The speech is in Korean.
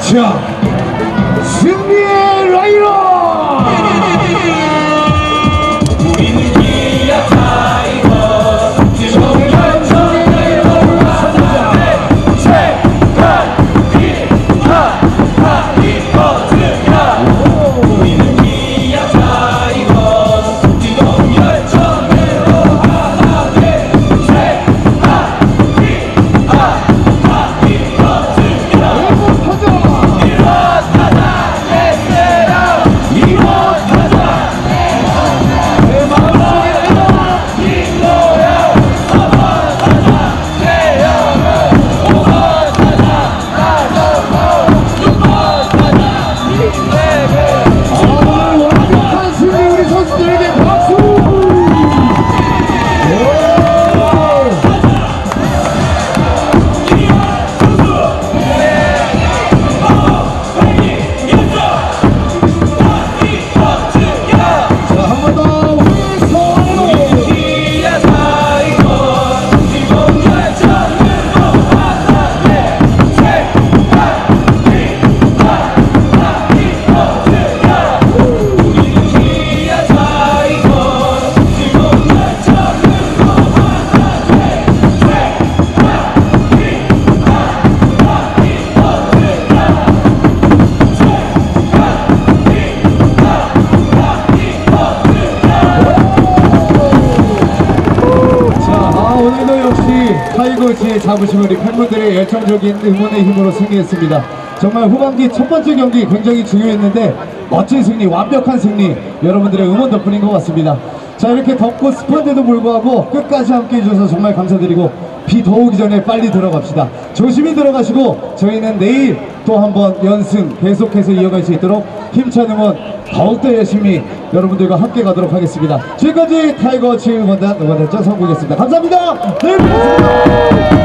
자, 승리의 라 타이거즈의 자부심 우리 팬분들의 열정적인 응원의 힘으로 승리했습니다. 정말 후반기 첫 번째 경기 굉장히 중요했는데 멋진 승리, 완벽한 승리 여러분들의 응원 덕분인 것 같습니다. 자, 이렇게 덥고 습한데도 불구하고 끝까지 함께 해 주셔서 정말 감사드리고 비 더 오기 전에 빨리 들어갑시다. 조심히 들어가시고 저희는 내일 또 한번 연승 계속해서 이어갈 수 있도록 힘찬 응원 더욱더 열심히 여러분들과 함께 가도록 하겠습니다. 지금까지 타이거즈 응원단 응원단장 성국이었습니다. 감사합니다. 내일 뵙겠습니다.